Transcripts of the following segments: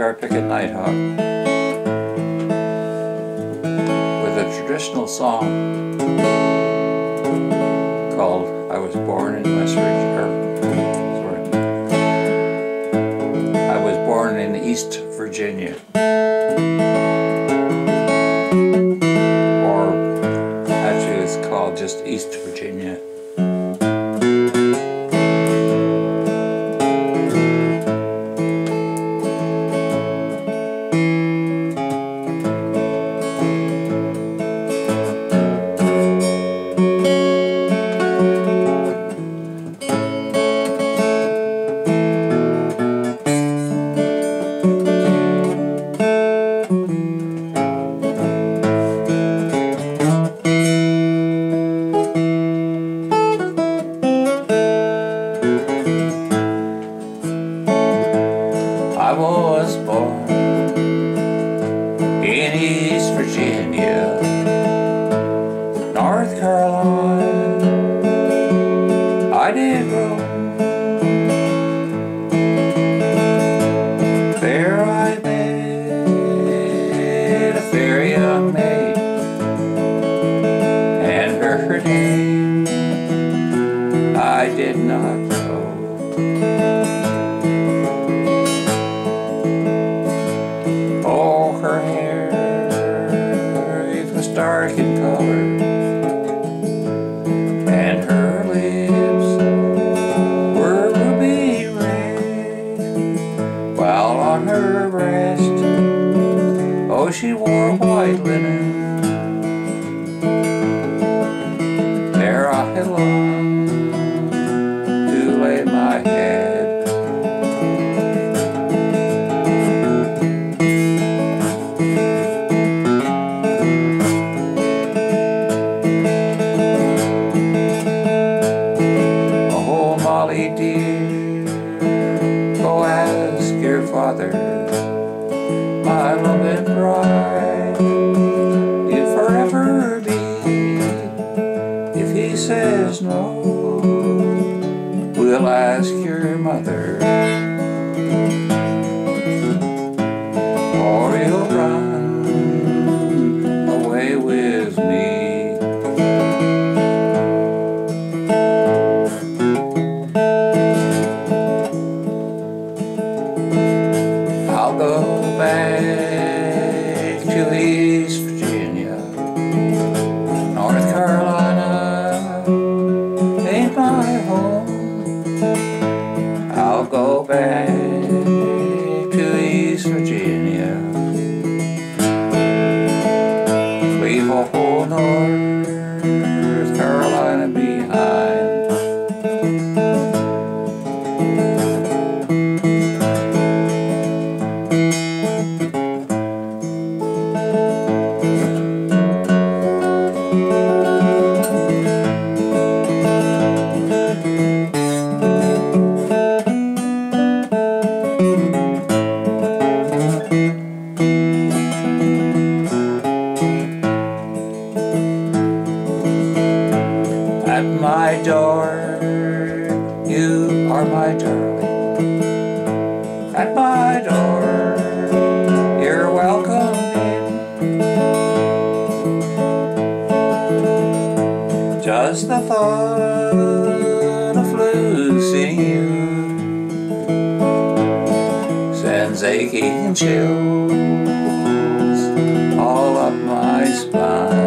Picking Nitehawk with a traditional song called I Was Born in West Virginia. I was born in East Virginia, North Carolina. I did roam. There I met a fair young maid, and her name I did not and her lips were ruby red, while on her breast, oh, she wore white linen. There I long to lay my head. Father, my loving bride, if forever be. If he says no, we'll ask your mother, At my door, you are my darling. At my door, you're welcome in. Just the thought of losing you sends aching chills all up my spine.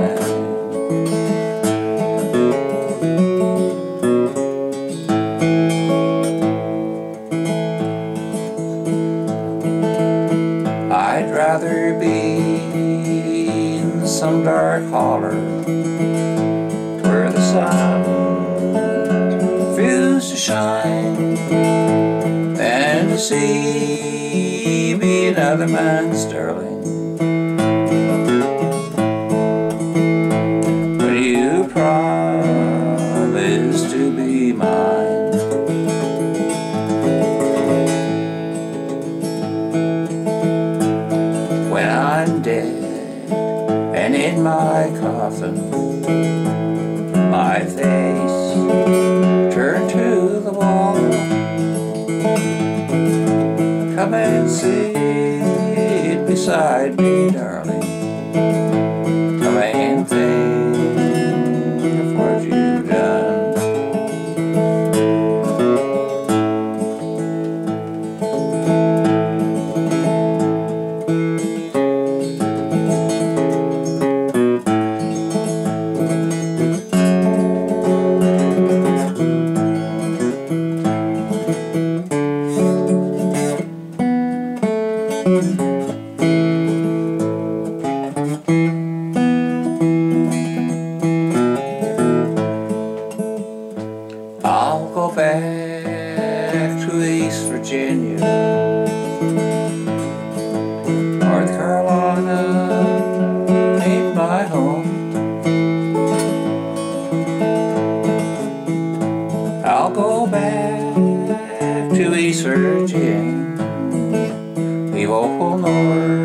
See me another man's darling. When you promised to be mine. when I'm dead and in my coffin, my face turned to sit beside me, darling. Back to